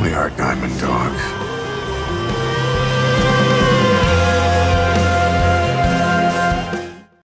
We are Diamond Dog.